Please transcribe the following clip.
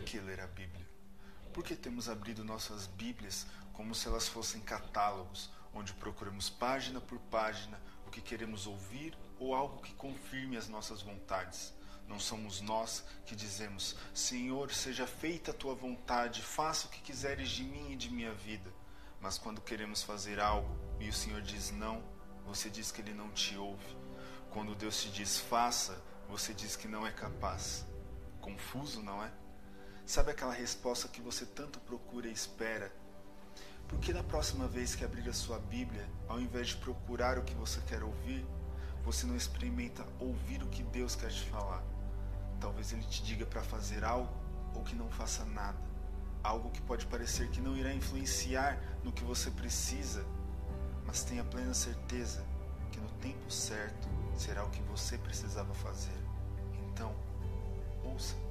que ler a Bíblia? Por que temos abrido nossas Bíblias como se elas fossem catálogos, onde procuramos página por página o que queremos ouvir ou algo que confirme as nossas vontades? Não somos nós que dizemos: Senhor, seja feita a tua vontade, faça o que quiseres de mim e de minha vida. Mas quando queremos fazer algo e o Senhor diz não, você diz que ele não te ouve. Quando Deus te diz faça, você diz que não é capaz. Confuso, não é? Sabe aquela resposta que você tanto procura e espera? Por que na próxima vez que abrir a sua Bíblia, ao invés de procurar o que você quer ouvir, você não experimenta ouvir o que Deus quer te falar? Talvez ele te diga para fazer algo ou que não faça nada. Algo que pode parecer que não irá influenciar no que você precisa, mas tenha plena certeza que no tempo certo será o que você precisava fazer. Então, ouça.